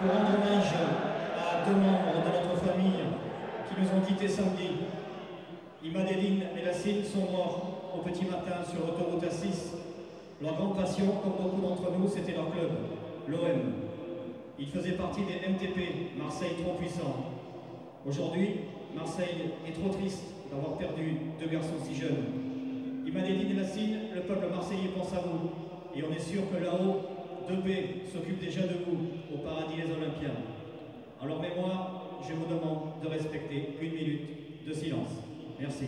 pour rendre hommage à deux membres de notre famille qui nous ont quittés samedi. Imadeline et Lassine sont morts au petit matin sur l'autoroute A6. Leur grande passion, comme beaucoup d'entre nous, c'était leur club, l'OM. Ils faisaient partie des MTP, Marseille trop puissant. Aujourd'hui, Marseille est trop triste d'avoir perdu deux garçons si jeunes. Imadeline et Lassine, le peuple marseillais pense à vous. Et on est sûr que là-haut, 2B s'occupe déjà de vous, au paradis des Olympiens. En leur mémoire, je vous demande de respecter une minute de silence. Merci.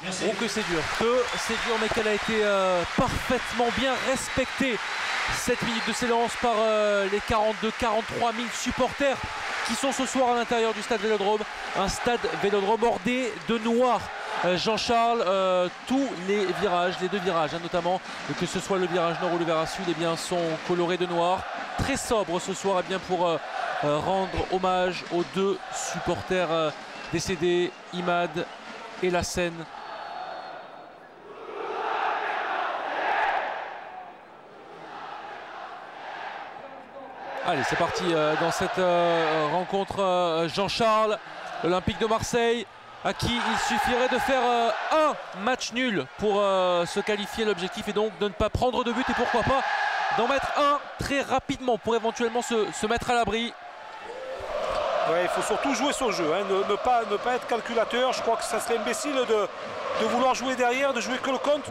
Oh que c'est dur, que c'est dur mais qu'elle a été euh, parfaitement bien respectée. Cette minute de silence par euh, les 42 43 000 supporters qui sont ce soir à l'intérieur du stade Vélodrome. Un stade Vélodrome bordé de noir euh, Jean-Charles, tous les virages, les deux virages hein, notamment, que ce soit le virage nord ou le virage sud, eh bien, sont colorés de noir. Très sobre ce soir eh bien, pour rendre hommage aux deux supporters décédés, Imad et la Seine. Allez, c'est parti euh, dans cette euh, rencontre euh, Jean-Charles, Olympique de Marseille, à qui il suffirait de faire un match nul pour se qualifier. L'objectif est donc de ne pas prendre de but et pourquoi pas d'en mettre un très rapidement pour éventuellement se, mettre à l'abri. Ouais, il faut surtout jouer son jeu, hein. ne, pas, ne pas être calculateur. Je crois que ça serait imbécile de, de vouloir jouer derrière, de jouer que le compte.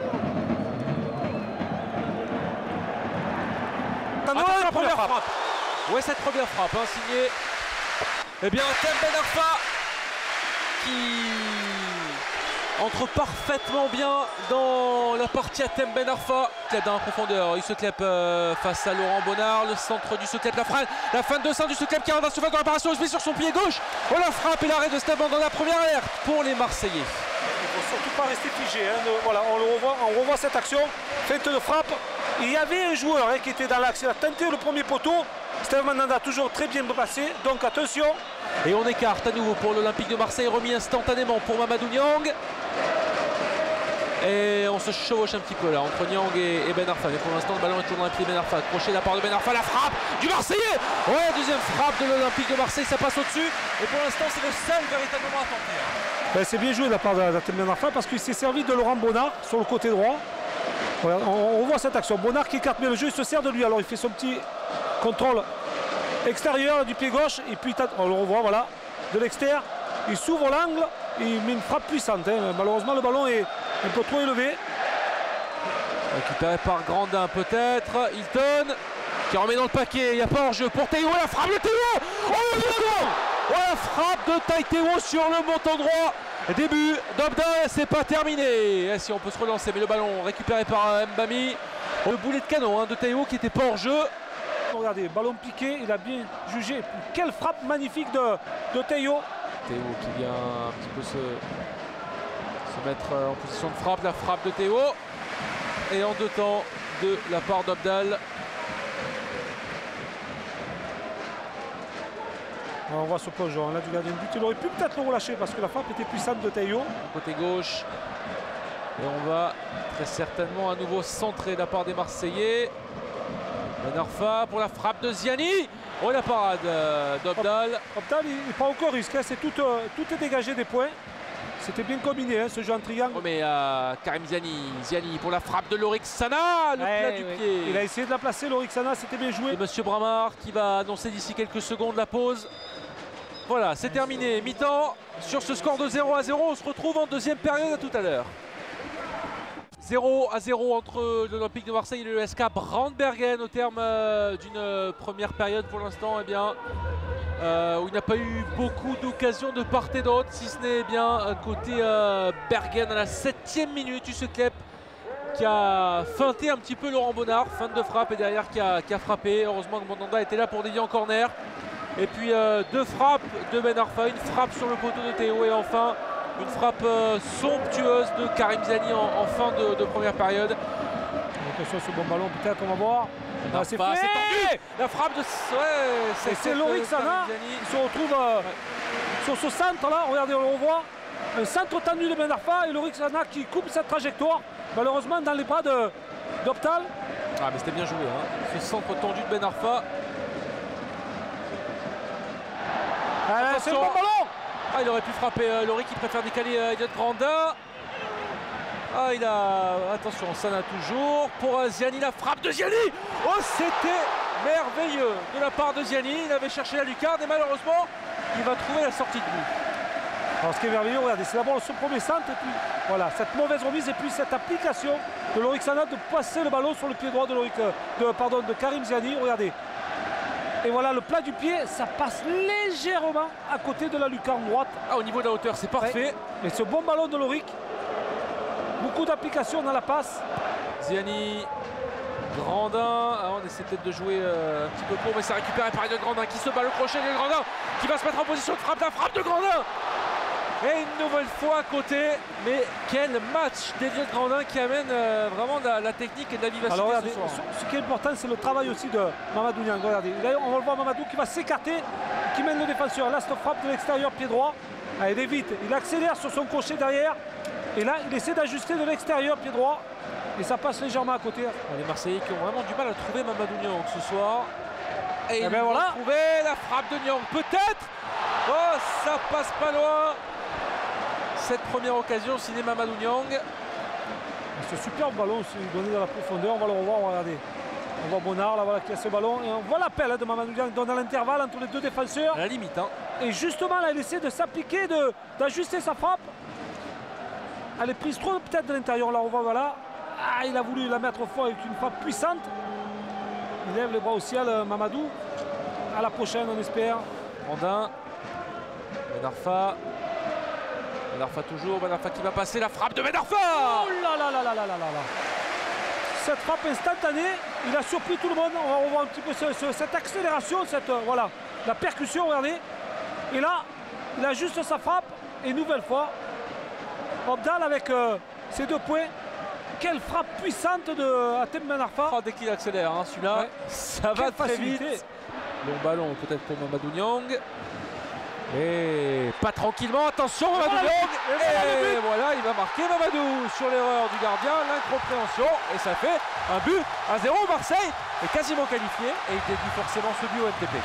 la première frappe. Ouais, cette première frappe, hein, signée. Eh bien, Tem Ben Arfa qui entre parfaitement bien dans la partie à Tem Ben Arfa. dans la profondeur, il se clèpe euh, face à Laurent Bonnard, le centre du seclep, la fin, la fin de sein du seclep qui arrive dans la dans l'opération, il se met sur son pied gauche. Oh la frappe et l'arrêt de Steban dans la première alerte pour les Marseillais. Il ne faut surtout pas rester figé. Hein, voilà, on, le revoit, on revoit cette action, feinte de frappe. Il y avait un joueur hein, qui était dans l'axe, il a tenté le premier poteau. Steve Mandanda toujours très bien passé, donc attention. Et on écarte à nouveau pour l'Olympique de Marseille, remis instantanément pour Mamadou Niang. Et on se chevauche un petit peu là entre Niang et, Ben Arfa. Mais pour l'instant, le ballon est toujours dans les pieds de Ben Arfa. Accroché de la part de Ben Arfa. La frappe du Marseillais Ouais, deuxième frappe de l'Olympique de Marseille. Ça passe au-dessus. Et pour l'instant, c'est le seul véritablement à tenter. Hein. Ben, c'est bien joué de la part de, Ben Arfa parce qu'il s'est servi de Laurent Bonnard sur le côté droit. on, voit cette action. Bonnard qui écarte bien le jeu. Il se sert de lui. Alors il fait son petit contrôle extérieur du pied gauche et puis on le revoit voilà de l'extérieur. Il s'ouvre l'angle il met une frappe puissante hein. malheureusement le ballon est un peu trop élevé. Récupéré par Grandin peut-être. Hilton qui remet dans le paquet. Il n'y a pas hors-jeu pour Théo. La frappe de Théo. Oh oh, la frappe de Théo sur le montant droit. Début d'Obda c'est pas terminé. Eh, si on peut se relancer mais le ballon récupéré par euh, Mbami. Le boulet de canon hein, de Théo qui était pas hors jeu Regardez, ballon piqué, il a bien jugé. Quelle frappe magnifique de, de Théo. Théo qui vient un petit peu se, se mettre en position de frappe. La frappe de Théo. Et en deux temps de la part d'Abdal. On voit ce plongeon là du gardien de but. Il aurait pu peut-être le relâcher parce que la frappe était puissante de Théo. Côté gauche. Et on va très certainement à nouveau centrer la part des Marseillais. Ben pour la frappe de Ziani. Oh la parade euh, d'Obdal. Obdal, il prend encore risque. Hein. C'est tout, euh, tout est dégagé des points. C'était bien combiné hein, ce jeu en triangle. Oh, mais euh, Karim Ziani, Ziani pour la frappe de Lorixana, le plat du pied. Il a essayé de la placer, Lorixana, c'était bien joué. Et Monsieur Bramard qui va annoncer d'ici quelques secondes la pause. Voilà, c'est terminé. Mi-temps sur ce score de 0 à 0. On se retrouve en deuxième période à tout à l'heure. 0 à 0 entre l'Olympique de Marseille et le SK Brandbergen au terme euh, d'une euh, première période pour l'instant eh bien euh, où il n'y a pas eu beaucoup d'occasions de part et d'autre si ce n'est eh bien côté Bergen à la septième minute du Seclep qui a feinté un petit peu Laurent Bonnard, fin de frappe et derrière qui a, frappé. Heureusement que Mandanda était là pour dédier en corner. Et puis deux frappes de Ben Arfa, une frappe sur le poteau de Théo et enfin une frappe euh, somptueuse de Karim Ziani en, fin de, première période. Attention ce bon ballon peut-être on va voir. Ah, c'est tendu La frappe de... Ouais, c'est Lorik Sana qui se retrouve euh, sur ce centre là, regardez on le revoit. Un centre tendu de Ben Arfa et Lorik Sana qui coupe cette trajectoire. Malheureusement dans les bras d'Optal. Ah mais c'était bien joué, hein. ce centre tendu de Ben Arfa. c'est le bon ballon ah, il aurait pu frapper euh, Laurie qui préfère décaler euh, Elliot Grandin. Ah, il a. Attention, Sana toujours. Pour euh, Ziani, la frappe de Ziani Oh, c'était merveilleux de la part de Ziani. Il avait cherché la lucarne et malheureusement, il va trouver la sortie de but. Alors, ce qui est merveilleux, regardez, c'est d'abord son premier centre et puis voilà, cette mauvaise remise et puis cette application de Lorik Sana de passer le ballon sur le pied droit de, Lorik, de, pardon, de Karim Ziani. Regardez, et voilà, le plat du pied, ça passe légèrement à côté de la lucarne droite. Ah, au niveau de la hauteur, c'est parfait. Et ce bon ballon de Loric, beaucoup d'application dans la passe. Ziani, Grandin. Ah, on essaie peut-être de jouer euh, un petit peu court, mais c'est récupéré par de Grandin qui se bat le crochet de Grandin, qui va se mettre en position de frappe. La frappe de Grandin et une nouvelle fois à côté, mais quel match d'Eliott Grandin qui amène euh, vraiment de la, technique et de la vivacité. Alors regardez, ce, qui est important, c'est le travail aussi de Mamadou Niang. Regardez, on va le voir Mamadou qui va s'écarter, qui mène le défenseur. Là, cette frappe de l'extérieur, pied droit. Ah, il est vite, il accélère sur son crochet derrière. Et là, il essaie d'ajuster de l'extérieur, pied droit. Et ça passe légèrement à côté. Les Marseillais qui ont vraiment du mal à trouver Mamadou Niang ce soir. Et, et eh ils ben voilà. trouvé la frappe de Niang. Peut-être Oh, ça passe pas loin cette première occasion signé Mamadou Niang. Ce superbe ballon donné dans la profondeur, on va le revoir, regardez. On voit Bonnard là voilà qui a ce ballon et on voit l'appel hein, de Mamadou Niang dans l'intervalle entre les deux défenseurs. À la limite. Hein. Et justement là il essaie de s'appliquer, d'ajuster sa frappe. Elle est prise trop peut-être de l'intérieur là on voit voilà. Ah, il a voulu la mettre au fond avec une frappe puissante. Il lève les bras au ciel euh, Mamadou. À la prochaine on espère. Rondin. Benarfa. Benarfa toujours, Benarfa qui va passer la frappe de Benarfa Oh là là là là là là là Cette frappe instantanée, il a surpris tout le monde. On va revoir un petit peu cette accélération, cette euh, voilà, la percussion, regardez. Et là, il a juste sa frappe. Et nouvelle fois, Obdal avec euh, ses deux points. Quelle frappe puissante de Atem Benarfa. Oh, dès qu'il accélère, hein, celui-là, ça va très vite. Long ballon peut-être pour Mamadou Niang. Et pas tranquillement, attention Mamadou Et, voilà, il va marquer Mamadou sur l'erreur du gardien, l'incompréhension. Et ça fait un but à 0. Marseille est quasiment qualifié et il dédie forcément ce but au MTP.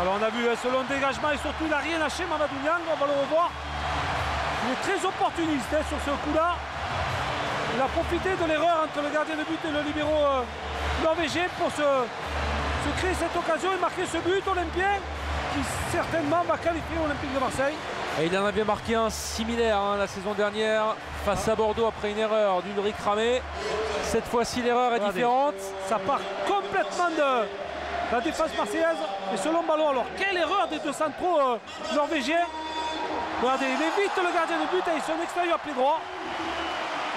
Alors on a vu ce long dégagement et surtout il n'a rien lâché Mamadou Niang, on va le revoir. Il est très opportuniste hein, sur ce coup-là. Il a profité de l'erreur entre le gardien de but et le libéraux euh, norvégien pour se, se créer cette occasion et marquer ce but olympien qui certainement va qualifier l'Olympique de Marseille. Et il en avait marqué un similaire hein, la saison dernière face à Bordeaux après une erreur d'Ulrich Ramé. Cette fois-ci l'erreur est différente. Ça part complètement de la défense marseillaise. Et selon ballon, alors quelle erreur des deux centraux euh, norvégiens. Regardez, il évite le gardien de but et son extérieur pied droit.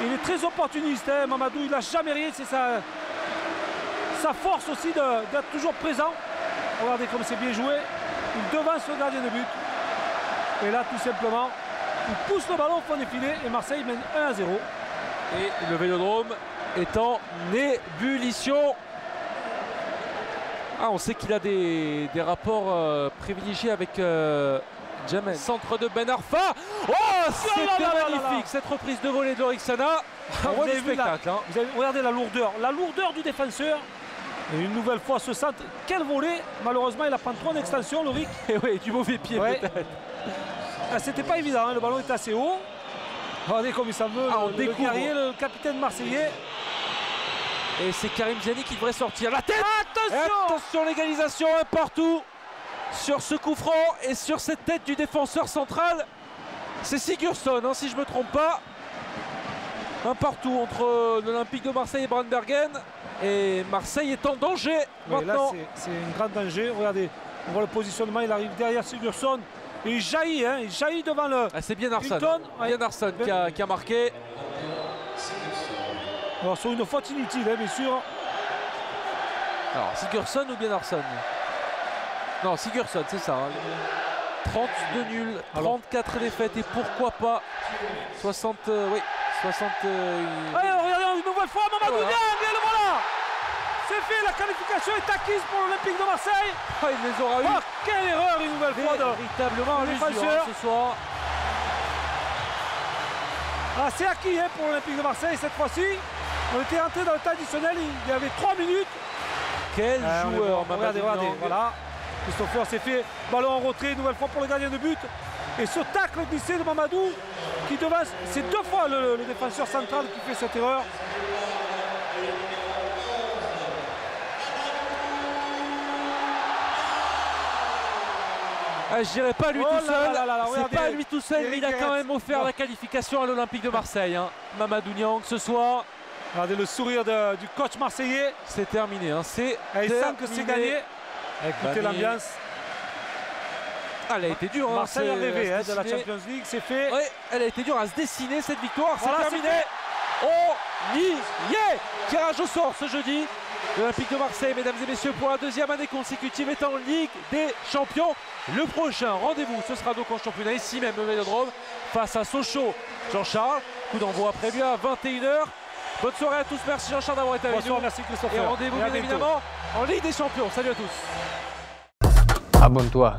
Il est très opportuniste, hein, Mamadou, il n'a jamais rien, c'est sa, sa force aussi d'être toujours présent. Regardez comme c'est bien joué. Il devance le gardien de but. Et là, tout simplement, il pousse le ballon au fond des filets et Marseille mène 1 à 0. Et le vélodrome est en ébullition. Ah, on sait qu'il a des, rapports euh, privilégiés avec euh, Jamel. Centre de Ben Arfa. Oh, c'était magnifique cette reprise de volée de Lorixana. Ah, vous, avez spectacle, hein. vous avez regardé la lourdeur, la lourdeur du défenseur. Et une nouvelle fois ce centre. Quel volet Malheureusement, il a pris trop en extension, Lovic. Et oui, du mauvais pied peut-être. Ah, c'était pas évident, hein. le ballon est assez haut. Regardez comme il s'en veut, ah, le, le, capitaine marseillais. Et c'est Karim Ziani qui devrait sortir. La tête Attention Attention, l'égalisation un partout sur ce coup franc et sur cette tête du défenseur central. C'est Sigurdsson, hein, si je ne me trompe pas. Un partout entre l'Olympique de Marseille et Brandbergen. Et Marseille est en danger maintenant. C'est un grand danger. Regardez, on voit le positionnement. Il arrive derrière Sigurdsson. Et il jaillit, hein, il jaillit devant le. Ah, c'est bien Arsène. Bien Arsène qui, a, marqué. Alors sur une faute inutile, hein, bien sûr. Alors Sigurdsson ou bien Arson Non, Sigurdsson, c'est ça. 32 hein. nuls, 34 défaites et pourquoi pas 60. Euh, oui, 60. Euh, Allez, regardez une nouvelle fois Mamadou voilà. Et le voilà C'est fait, la qualification est acquise pour l'Olympique de Marseille. Ah, il les aura eu. Oh, quelle erreur une nouvelle fois véritablement hein, ce soir. Ah, c'est acquis hein, pour l'Olympique de Marseille cette fois-ci. On était rentré dans le temps additionnel, il y avait 3 minutes. Quel ah, joueur, Regardez, regardez, voilà. Christopher s'est fait ballon en retrait, une nouvelle fois pour le gardien de but. Et ce tacle glissé de Mamadou qui devance, c'est deux fois le, défenseur central qui fait cette erreur. Ah, je dirais pas lui oh tout seul, c'est pas lui tout seul, mais il a quand même offert la qualification à l'Olympique de Marseille. Hein. Mamadou Niang ce soir. Regardez le sourire du coach marseillais. C'est terminé, hein. c'est Il sent que c'est gagné. Écoutez l'ambiance. Ah, elle a été dure. Hein, Marseille a rêvé hein, de la Champions League, c'est fait. Ouais, elle a été dure à se dessiner cette victoire. c'est terminé. On y est Tirage au sort ce jeudi. L'Olympique de Marseille, mesdames et messieurs, pour la deuxième année consécutive est en Ligue des Champions. Le prochain rendez-vous, ce sera donc en championnat ici même au Vélodrome face à Sochaux. Jean-Charles, coup d'envoi prévu à 21h. Bonne soirée à tous, merci Jean-Charles d'avoir été avec nous. Merci Et rendez-vous bien évidemment en Ligue des Champions. Salut à tous. Abonne-toi